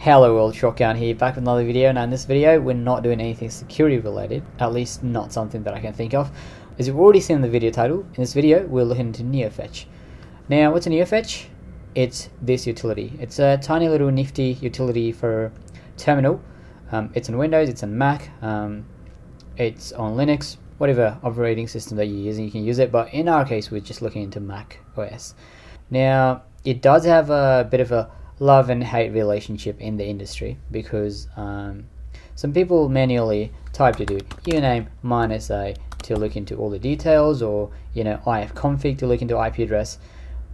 Hello world, Shotgun here, back with another video. Now in this video, we're not doing anything security related, at least not something that I can think of. As you've already seen in the video title, in this video, we're looking into NeoFetch. Now, what's a NeoFetch? It's this utility. It's a tiny little nifty utility for terminal. Um, it's on Windows, it's on Mac, um, it's on Linux, whatever operating system that you're using, you can use it. But in our case, we're just looking into Mac OS. Now, it does have a bit of a love and hate relationship in the industry because um, some people manually type to do uname minus a to look into all the details or you know ifconfig to look into IP address.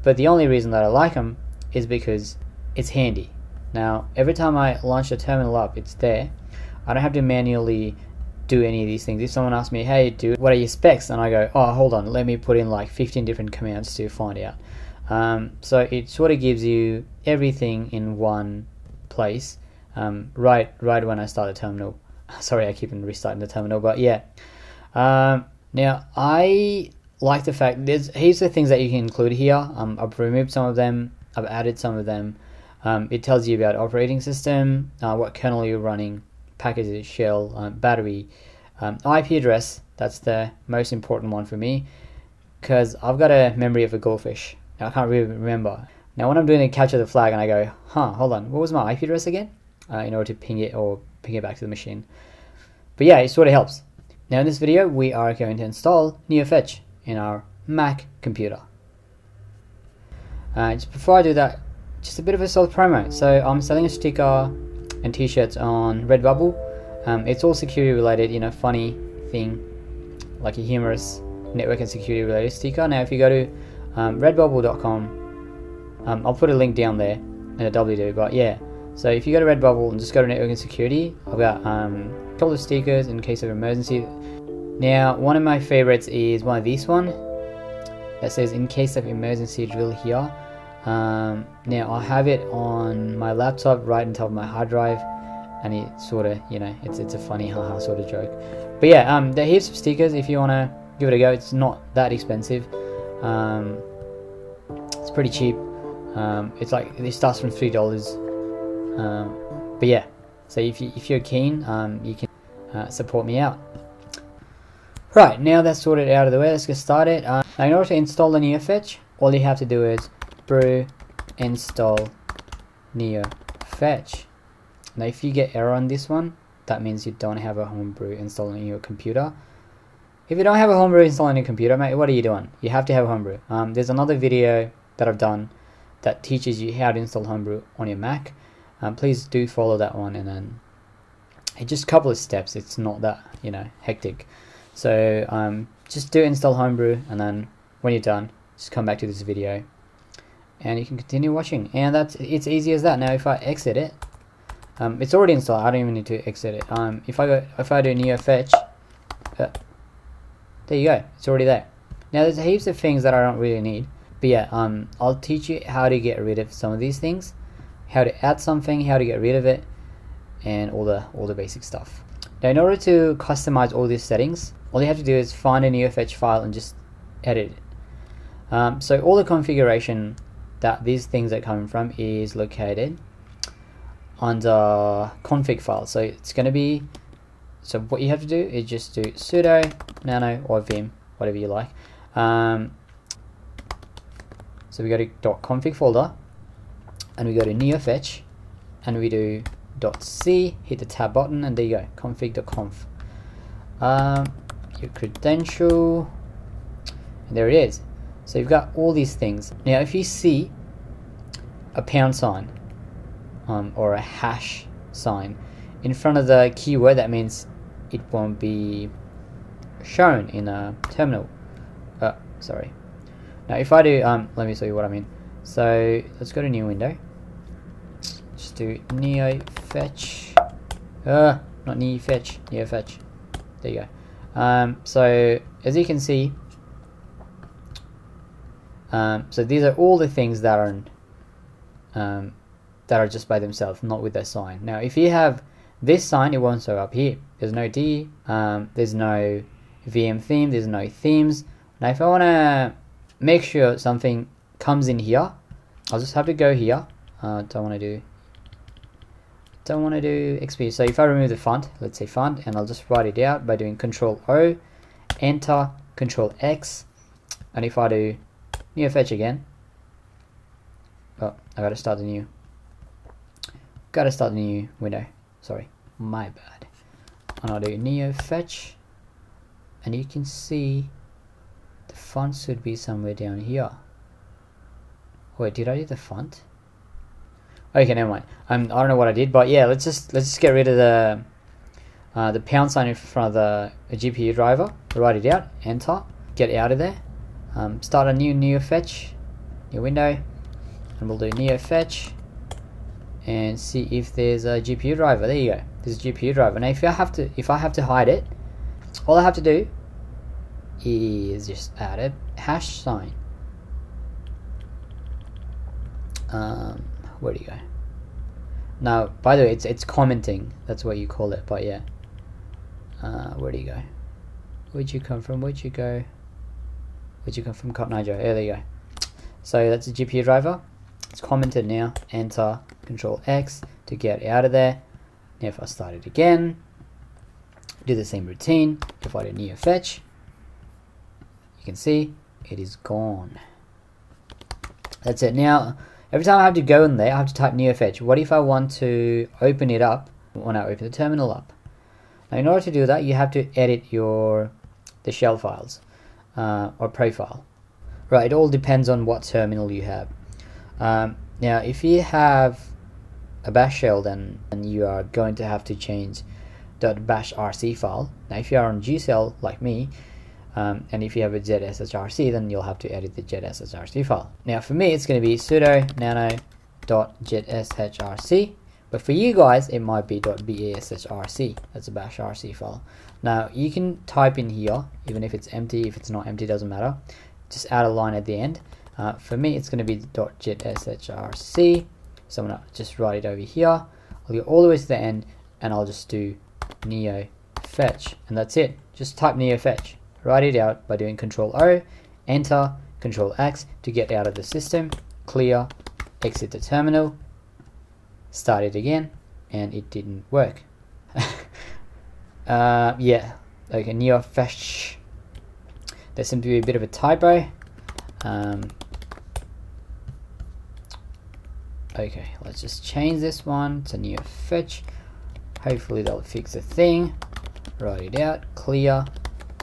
But the only reason that I like them is because it's handy. Now every time I launch the terminal up it's there. I don't have to manually do any of these things. If someone asks me hey dude what are your specs? and I go oh hold on. Let me put in like 15 different commands to find out um, so it sort of gives you everything in one place. Um, right, right when I start the terminal. Sorry, I keep on restarting the terminal, but yeah. Um, now I like the fact there's heaps of things that you can include here. Um, I've removed some of them. I've added some of them. Um, it tells you about operating system, uh, what kernel you're running, packages, shell, um, battery, um, IP address. That's the most important one for me because I've got a memory of a goldfish. I can't really remember. Now when I'm doing a capture the flag and I go, huh, hold on, what was my IP address again? Uh, in order to ping it or ping it back to the machine. But yeah, it sort of helps. Now in this video, we are going to install NeoFetch in our Mac computer. Uh, just before I do that, just a bit of a self promo. So I'm selling a sticker and t-shirts on Redbubble. Um, it's all security related, you know, funny thing, like a humorous network and security related sticker. Now if you go to um, redbubble.com. Um, I'll put a link down there in a W, but yeah. So if you go to Redbubble and just go to Network and Security, I've got um, a couple of stickers in case of emergency. Now, one of my favorites is one of these one that says "In case of emergency, drill here." Um, now I have it on my laptop right on top of my hard drive, and it sort of, you know, it's it's a funny haha sort of joke. But yeah, um, there heaps of stickers if you wanna give it a go. It's not that expensive. Um, pretty cheap. Um, it's like it starts from three dollars. Um, but yeah, so if you if you're keen, um, you can uh, support me out. Right now that's sorted out of the way. Let's get started. Uh, now in order to install the NeoFetch, all you have to do is brew install NeoFetch. Now if you get error on this one, that means you don't have a homebrew installed on your computer. If you don't have a homebrew installed on your computer, mate, what are you doing? You have to have homebrew. Um, there's another video that I've done that teaches you how to install homebrew on your Mac. Um, please do follow that one and then just a couple of steps. It's not that, you know, hectic. So um, just do install homebrew and then when you're done, just come back to this video and you can continue watching. And that's it's easy as that. Now if I exit it, um, it's already installed. I don't even need to exit it. Um, if I go, if I do neo fetch, uh, there you go, it's already there. Now there's heaps of things that I don't really need, but yeah, um, I'll teach you how to get rid of some of these things, how to add something, how to get rid of it, and all the all the basic stuff. Now in order to customize all these settings, all you have to do is find a NeoFetch file and just edit it. Um, so all the configuration that these things are coming from is located under config file. So it's going to be so what you have to do is just do sudo nano or vim, whatever you like. Um, so we go to .config folder, and we go to neofetch, and we do .c, hit the tab button, and there you go, config.conf. Um, your credential, and there it is. So you've got all these things. Now if you see a pound sign, um, or a hash sign, in front of the keyword, that means it won't be shown in a terminal. Uh, sorry. Now if I do, um, let me show you what I mean. So let's go to new window. Just do neo fetch. Uh, not neo fetch, neo fetch. There you go. Um, so as you can see, um, so these are all the things that are um, that are just by themselves, not with their sign. Now if you have this sign, it won't show up here. There's no D, um, there's no VM theme, there's no themes. Now if I want to make sure something comes in here, I'll just have to go here. Uh, don't want to do don't want to do XP. So if I remove the font, let's say font, and I'll just write it out by doing Control O, Enter, Control X, and if I do NeoFetch again, oh, I gotta start the new, gotta start the new window. Sorry, my bad. And I'll do neo fetch, and you can see font should be somewhere down here. Wait, did I do the font? Okay, never mind. Um, I don't know what I did, but yeah, let's just let's just get rid of the uh, the pound sign in front of the GPU driver. Write it out. Enter. Get out of there. Um, start a new NeoFetch, new window, and we'll do NeoFetch and see if there's a GPU driver. There you go. There's a GPU driver. Now, if I have to if I have to hide it, all I have to do is just add a hash sign. Um, where do you go? Now, by the way, it's it's commenting. That's what you call it. But yeah, uh, where do you go? Where'd you come from? Where'd you go? Where'd you come from? Control O. There you go. So that's a GPU driver. It's commented now. Enter Control X to get out of there. Now if I start it again, do the same routine. I do neo fetch, can see it is gone. That's it. Now Every time I have to go in there, I have to type neofetch. What if I want to open it up when I open the terminal up? Now, in order to do that, you have to edit your the shell files uh, or profile. Right, it all depends on what terminal you have. Um, now, if you have a bash shell, then, then you are going to have to change .bash rc file. Now, if you are on Z shell like me, um, and if you have a ZSHRC, then you'll have to edit the ZSHRC file. Now for me, it's going to be sudo nano.zshrc, but for you guys, it might be .bashrc. That's a bash rc file. Now you can type in here, even if it's empty, if it's not empty, doesn't matter. Just add a line at the end. Uh, for me, it's going to be .zshrc. So I'm going to just write it over here. I'll go all the way to the end, and I'll just do neo fetch, and that's it. Just type neo fetch write it out by doing Control O, Enter, Control X to get out of the system, clear, exit the terminal, start it again, and it didn't work. uh, yeah, okay, neo fetch. There seems to be a bit of a typo. Um, okay, let's just change this one to neo fetch. Hopefully that'll fix the thing. Write it out, clear,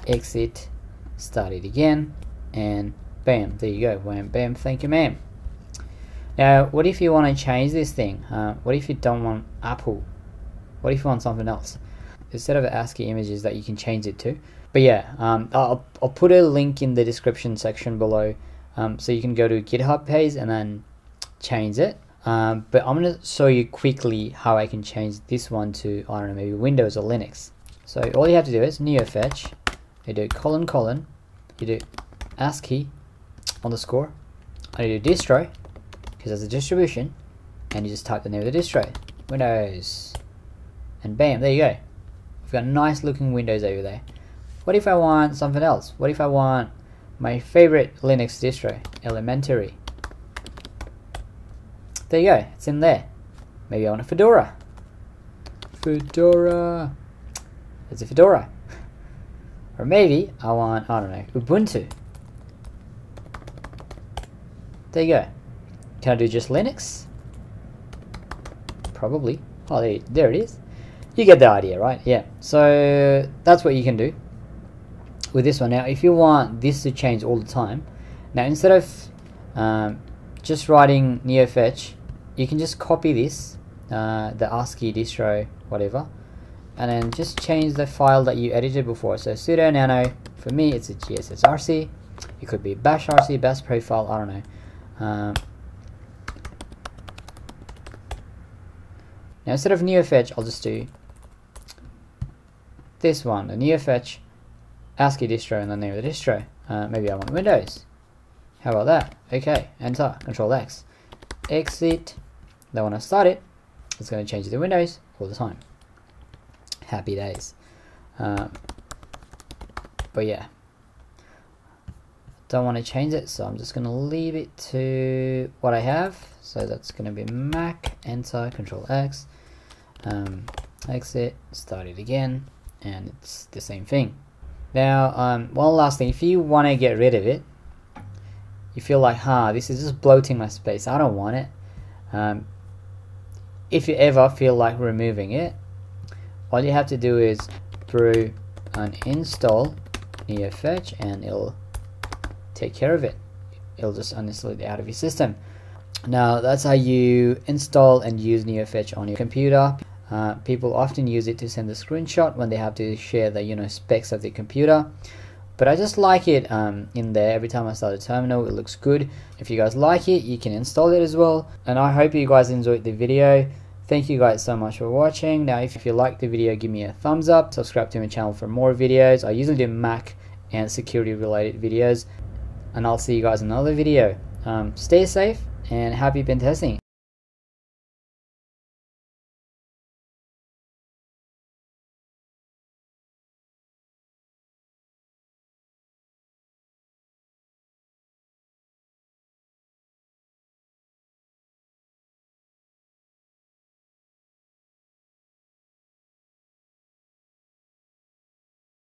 exit, start it again, and bam, there you go, wham, bam, thank you ma'am. Now, what if you want to change this thing? Uh, what if you don't want Apple? What if you want something else? Instead of ASCII images that you can change it to. But yeah, um, I'll, I'll put a link in the description section below um, so you can go to GitHub page and then change it. Um, but I'm going to show you quickly how I can change this one to, I don't know, maybe Windows or Linux. So all you have to do is neofetch you do colon colon, you do ASCII underscore, and you do distro, because there's a distribution, and you just type the name of the distro, Windows, and bam, there you go. We've got nice looking windows over there. What if I want something else? What if I want my favorite Linux distro, Elementary? There you go, it's in there. Maybe I want a Fedora. Fedora. It's a Fedora. Or maybe I want, I don't know, Ubuntu. There you go. Can I do just Linux? Probably. Oh, there, there it is. You get the idea, right? Yeah. So that's what you can do with this one. Now, if you want this to change all the time, now instead of um, just writing neofetch, you can just copy this, uh, the ASCII distro, whatever, and then just change the file that you edited before. So sudo nano, for me it's a ZSHRC, it could be bash rc, bash profile, I don't know. Um, now instead of neofetch, I'll just do this one, the neofetch ASCII distro and the name of the distro. Uh, maybe I want Windows. How about that? Okay, enter, control X. Exit. Then when I start it, it's going to change the Windows all the time happy days. Um, but yeah, don't want to change it, so I'm just going to leave it to what I have. So that's going to be Mac, Enter, Control X. um, exit, start it again, and it's the same thing. Now, um, one last thing, if you want to get rid of it, you feel like, huh, this is just bloating my space, I don't want it. Um, if you ever feel like removing it, all you have to do is brew an install neofetch and it'll take care of it. It'll just uninstall it out of your system. Now that's how you install and use NeoFetch on your computer. Uh, people often use it to send a screenshot when they have to share the you know specs of the computer. But I just like it um, in there every time I start a terminal it looks good. If you guys like it you can install it as well. And I hope you guys enjoyed the video. Thank you guys so much for watching. Now if you like the video give me a thumbs up. Subscribe to my channel for more videos. I usually do Mac and security related videos. And I'll see you guys in another video. Um, stay safe and happy pen testing.